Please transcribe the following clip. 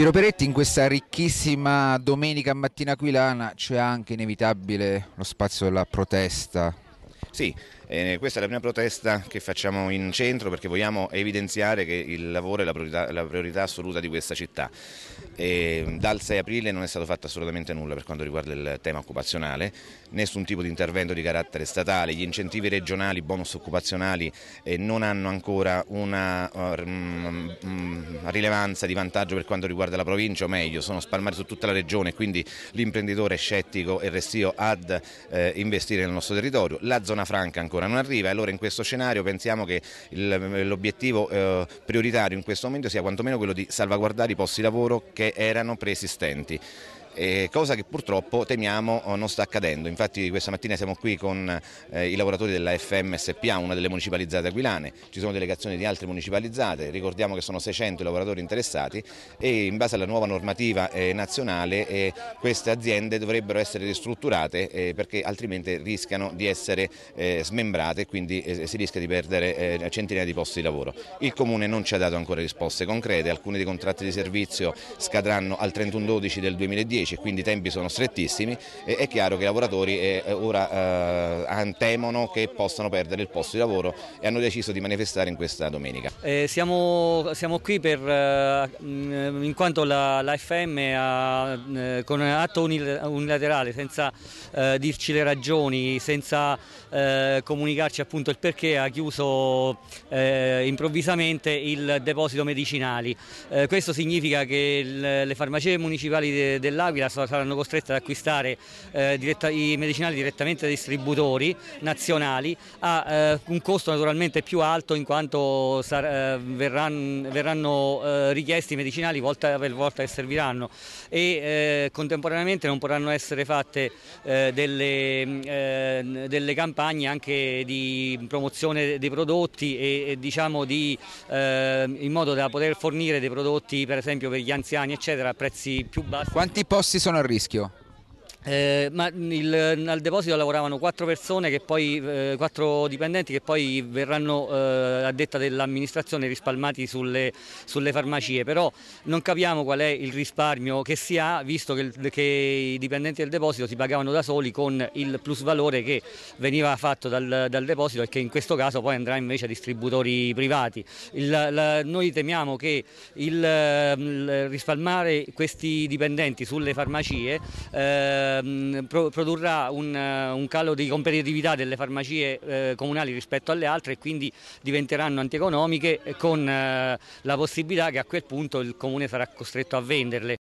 Piero Peretti, in questa ricchissima domenica mattina aquilana c'è anche inevitabile lo spazio della protesta. Sì, eh, questa è la prima protesta che facciamo in centro perché vogliamo evidenziare che il lavoro è la priorità, la priorità assoluta di questa città. E dal 6 aprile non è stato fatto assolutamente nulla per quanto riguarda il tema occupazionale, nessun tipo di intervento di carattere statale, gli incentivi regionali, bonus occupazionali eh, non hanno ancora una uh, mm, rilevanza di vantaggio per quanto riguarda la provincia, o meglio sono spalmati su tutta la regione, quindi l'imprenditore è scettico e restio ad eh, investire nel nostro territorio, la zona franca ancora non arriva e allora in questo scenario pensiamo che l'obiettivo eh, prioritario in questo momento sia quantomeno quello di salvaguardare i posti di lavoro che erano preesistenti eh, cosa che purtroppo temiamo oh, non sta accadendo. Infatti questa mattina siamo qui con eh, i lavoratori della FM SPA, una delle municipalizzate aquilane, ci sono delegazioni di altre municipalizzate, ricordiamo che sono 600 i lavoratori interessati e in base alla nuova normativa eh, nazionale eh, queste aziende dovrebbero essere ristrutturate eh, perché altrimenti rischiano di essere eh, smembrate e quindi si rischia di perdere centinaia di posti di lavoro. Il Comune non ci ha dato ancora risposte concrete, alcuni dei contratti di servizio scadranno al 31-12 del 2010 10 e quindi i tempi sono strettissimi, è chiaro che i lavoratori eh, eh, ora eh, temono che possano perdere il posto di lavoro e hanno deciso di manifestare in questa domenica. Eh, siamo, siamo, qui per, eh, in quanto la, la FM ha, eh, con atto unilaterale, senza dirci le ragioni, senza comunicarci appunto il perché, ha chiuso improvvisamente il deposito medicinali. questo significa che il, le farmacie municipali dell'Aquila dell'Aquila saranno costrette ad acquistare eh, diretta, i medicinali direttamente da distributori nazionali a eh, un costo naturalmente più alto in quanto sar, eh, verranno, verranno eh, richiesti medicinali volta per volta che serviranno e eh, contemporaneamente non potranno essere fatte delle, delle, campagne anche di promozione dei prodotti e, e diciamo di, in modo da poter fornire dei prodotti per esempio per gli anziani eccetera a prezzi più bassi. Posti sono a rischio? Eh, ma il, al deposito lavoravano quattro persone, poi, eh, quattro dipendenti che poi verranno eh, a detta dell'amministrazione rispalmati sulle, sulle, farmacie, però non capiamo qual è il risparmio che si ha visto che, che, i dipendenti del deposito si pagavano da soli con il plus valore che veniva fatto dal, dal deposito e che in questo caso poi andrà invece a distributori privati. Il, la, noi temiamo che il, il, rispalmare questi dipendenti sulle farmacie eh, ehm, produrrà un, eh, un, calo di competitività delle farmacie eh, comunali rispetto alle altre e quindi diventeranno antieconomiche con eh, la possibilità che a quel punto il comune sarà costretto a venderle.